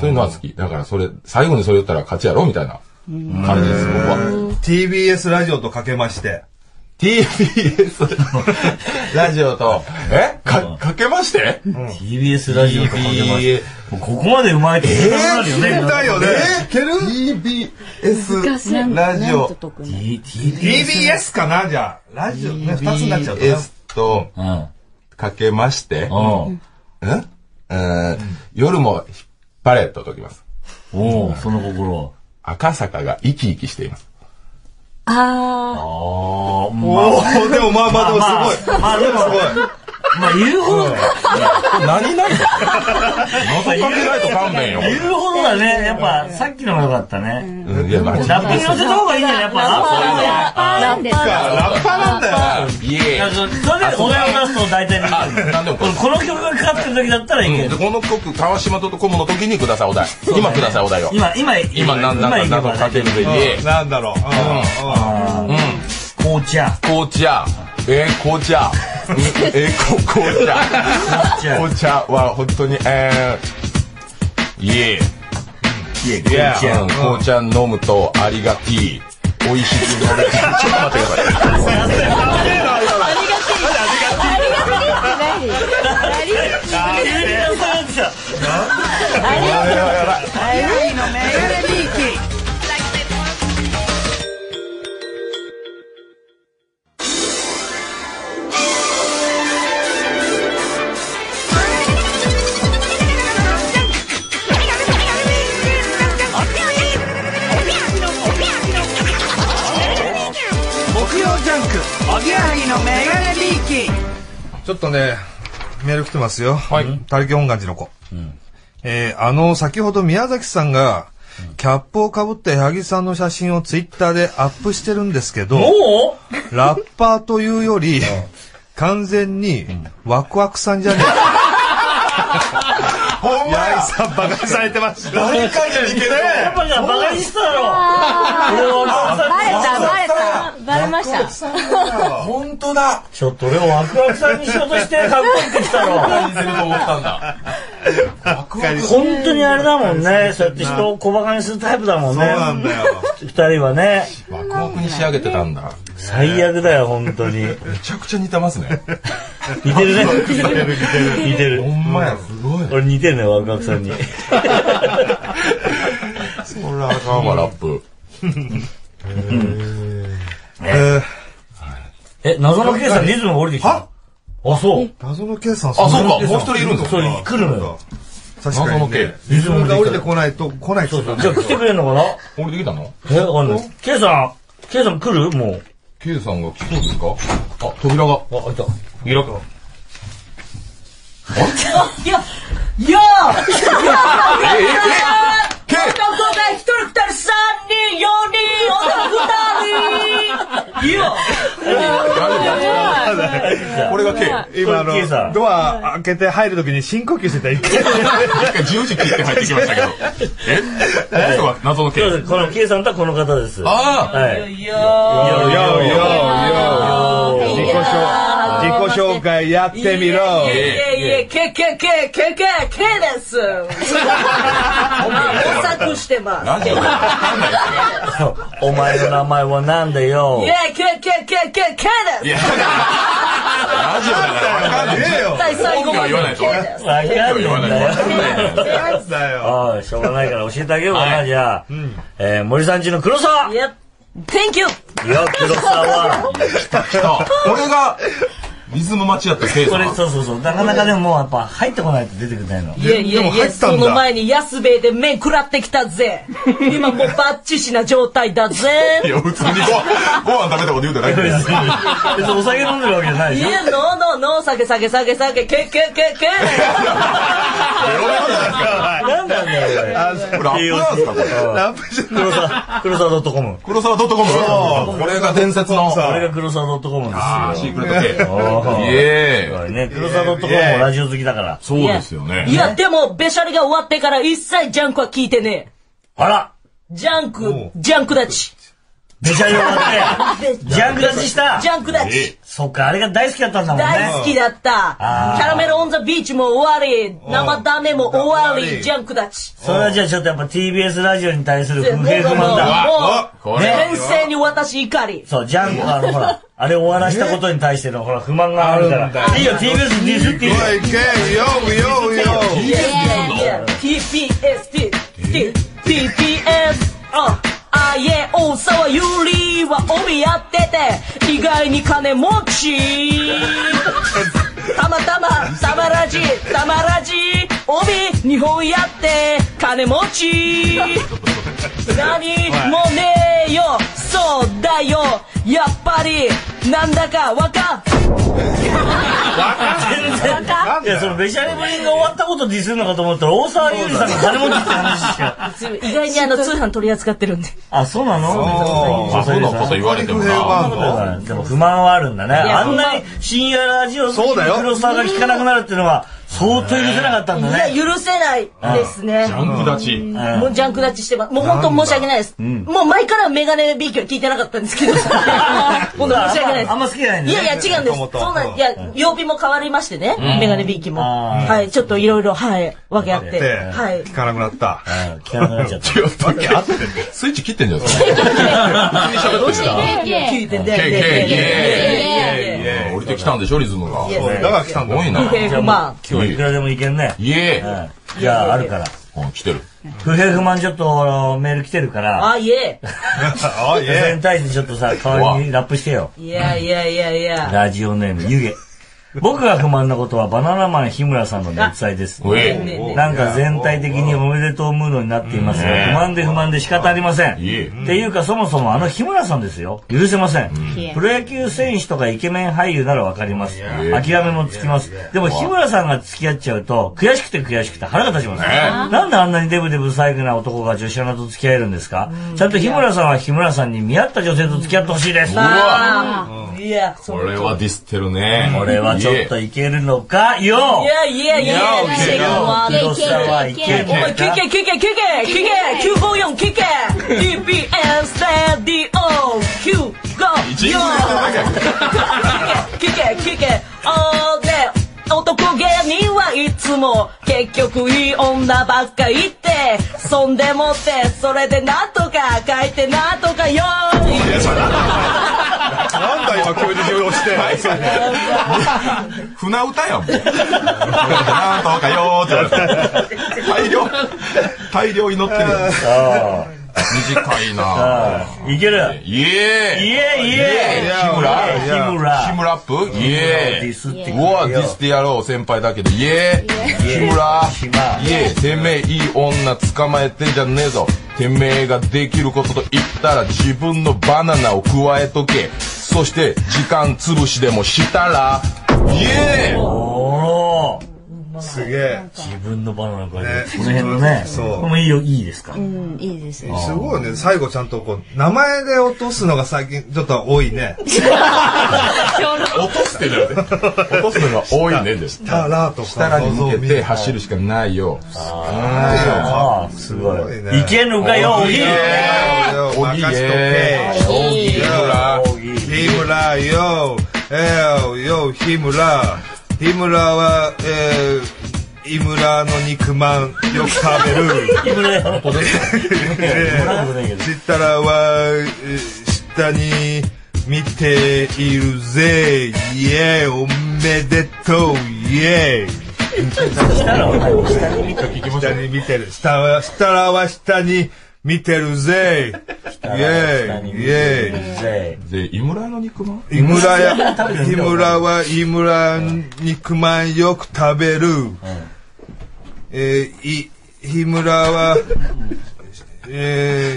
そういうのは好き。だからそれ、最後にそれ言ったら勝ちやろみたいな感じです、僕は。TBS ラジオとかけまして。TBS ラジオと、え？か、かけまして？TBS ラジオとかけまして。もうここまでうまいと言いたくなるよね。だよね。いける ?TBS ラジオ。T- ?TBS かなじゃあ。ラジオね、二つになっちゃうとね TBS と、うん。かけまして、うん。うんうん夜も引っ張れと解きます。おうその心。赤坂が生き生きしています。あああ、おー、でもまあまあでもすごい。まあでも、まあ言うほど、何何覗かけないと勘弁よ。言うほどだね。やっぱさっきのが良かったね。うんいや、マジでラップに乗せた方がいいんじゃないやっぱラッあ。なんでラッパーなんだよ。イエーイプ。それでお題を出すと大体この曲がかかってる時だったらいける。でこの曲、川島とコムの時にください、お題。今ください、お題を。今、今、今、なんなんか、けるでいい。なんだろう。うんうん紅茶。紅茶。えー、紅茶。うんえー、こ紅茶。紅茶は本当に、えー、イエーイ。紅茶。うん紅茶飲むとありがてい。美味しく飲める。ちょっと待ってください。のメガネビーキちょっとね、メール来てますよ。はい。他力本願寺の子。えーあの、先ほど宮崎さんが、キャップをかぶった矢作さんの写真をツイッターでアップしてるんですけど、もラッパーというより、完全にワクワクさんじゃねえ。矢作さんバカにされてました。何回じゃいけうやっぱじゃあバカにしただろ。た。バレました。本当だ。ちょっと俺をワクワクさんにしようとしてかっこいいってきたろ。何すると思ったんだ。本当にあれだもんね。そうやって人を小馬鹿にするタイプだもんそうね。なんだよ。二人はね。ワクワクに仕上げてたんだ。最悪だよ、本当に。めちゃくちゃ似てますね。似てるね。似てる、似てる。ほんまや、すごい。俺似てるね、ワクワクさんに。そらあかんわ、ラップ。えーえ、謎のケイさんリズムが降りてきた。は？あ、そう。謎の計算あ、そうか、もう一人いるんですそうか、来るのよ。確かに、謎のね計。リズムが降りてこないと来ない人だねじゃあ来てくれんのかな？降りてきたの？え、わかんない。ケイさん、ケイさん来る？もう。K さんが来そうですか？あ、扉が。あ、開いた。開く。いや、いやえ、え、え、K! 男が一人二人三人四人男二人いいよこれが K。今あのケイさん、ドア開けて入るときに深呼吸してた一回。一回十字切って入ってきましたけど。え？この謎の K。このケイさんとはこの方です。ああはい。いやよよよよ自己紹自己紹介やってみろ。いやいやいや、けけけけけけです模索してます。お前の名前はなんだよい。や、けけけけけですラジオだからわかんない。ねえよ。最後まで本名は言わないとけですわかんねえんだよ。しょうがないから教えてあげようかな、じゃあ。えー、森さんちの黒沢. Thank you! や、黒沢は、来た。これが、リズム待ちやったこれ。そうそうそう。なかなかでももうやっぱ入ってこないと出てくれないの。いやいやいや、その前に安兵衛で麺食らってきたぜ。今もうバッチシな状態だぜい。や、普通にご飯、ご飯食べたこと言うてないん別ですよ。に、別にお酒飲んでるわけじゃない。いや、ノーノーノー、酒酒酒酒、けけけけ。なんなんだよ、これ。あそうこれラップなんですかこれ。ラップじゃ黒沢、黒沢 .com。黒沢 .com? これが伝説の。これが黒沢 .com ですよ。シークレット K。イエーイ。ね。黒沢 .com もラジオ好きだから。そうですよね。いや、でも、べしゃりが終わってから一切ジャンクは聞いてねあらえ。ジャンク、ジャンク立ち。べ しゃり終わって、ジャンク立ちしたジ。ャンクダッチ。そっか、あれが大好きだったんだもんね。大好きだった。キャラメルオンザビーチも終わり、生ダメも終わり、ジャンクダッチ。それはじゃあちょっとやっぱ TBS ラジオに対する不平不満だ。もう、これ先生に私怒り。そう、ジャンク、あの、ほら、あれ終わらしたことに対しての、ほら、不満があるから。いいよ、TBS ディスっていいよ。おい、けよ、よ、よ。TPS、T、T、TPS、てて、意外に金持ち。たまたま、たまらじ、たまらじ、帯2本やって、金持ち。何もねえよ、そうだよ、やっぱり、なんだかわか？ん。全然。いや、その、べしゃりぶりが終わったことディスるのかと思ったら、大沢優里さんが金持ちって話しか。意外にあの通販取り扱ってるんで。あ、そうなの？まあ、そんなこと言われてもな。なでも不満はあるんだね。やあんなに深夜ラジオそうだよ黒沢が聞かなくなるっていうのは、相当許せなかったんだね。いや、許せないですね。ジャンク立ち。もうジャンク立ちしてます。もう本当申し訳ないです。もう前からメガネビーキは聞いてなかったんですけど。申し訳ないです。あんま好きじゃないんだねいやいや、違うんです。そうなんいや、曜日も変わりましてね。メガネビーキも。はい、ちょっといろいろ、はい、分け合って。で、はい。聞かなくなった。うん聞かなくなっちゃった。違う、わけあって。スイッチ切ってんじゃないですか？急に喋ってきた。聞いてね。ケイケイイエーイイエーイ降りてきたんでしょ、リズムが。だから来たんだ。すごいな。不平不満。今日いくらでもいけんね。イエーイうんじゃあ、あるから。うん来てる。不平不満ちょっとメール来てるから、あ、いえ。あ、いそれに対してちょっとさ、代わりにラップしてよ。いやいやいやいや。ラジオネーム、湯気。僕が不満なことはバナナマン日村さんの熱愛です。なんか全体的におめでとうムードになっていますが、不満で不満で仕方ありません。っていうかそもそもあの日村さんですよ。許せません。プロ野球選手とかイケメン俳優ならわかります。諦めもつきます。でも日村さんが付き合っちゃうと、悔しくて悔しくて腹が立ちます。なんであんなにデブデブ細工な男が女子アナと付き合えるんですか？ちゃんと日村さんは日村さんに見合った女性と付き合ってほしいです。あーいや、そこれはディスってるね。これはちょっといけるのか？よ。いやいやいや、シェイクワード広さはいけるお前、聞け聞け聞け聞け !954 聞け !TBS レディオ !954! 一日言ってるだけやけど聞け聞けおーで男芸人はいつも結局いい女ばっか言って。そんでもってそれでなんとか書いてなんとかよなん。だ今急に用して。船歌やん、もう。なんとかよーって言われて。大量、大量祈ってるよ。短いないける。イエーイ。イエイイエイ。日村日村日村アップ。イエーイ。ディスってうわ、ディスってやろう、先輩だけど。イエーイ。日村日村イエーイ。てめえいい女捕まえてんじゃねえぞ。てめえができることと言ったら自分のバナナを加えとけ。そして時間潰しでもしたら、イエーイおーすげえ。自分のバナナこれねこの辺のねそうこれもいいよいいですか？うん、いいです。すごいね。最後ちゃんとこう、名前で落とすのが最近ちょっと多いね。落とすってだよね。落とすのが多いね です。タラとか。下らに向けて走るしかないよ。ああすごいいけんのかよおぎイエーイおぎえけ。おぎ村よ、えー、よ、日村。日村は、えー、井村の肉まんよく食べる。木村よ本当です えもらうことないけどー、したらは、えー下に見ているぜ。イエーイ、おめでとう、イエー下に見てる。下は、下らは下に 見てるぜ。イエーイ、イエーイ。ぜで、井村の肉まん？井村や井だ村は井村肉まんよく食べる。えー、い、日村は、えー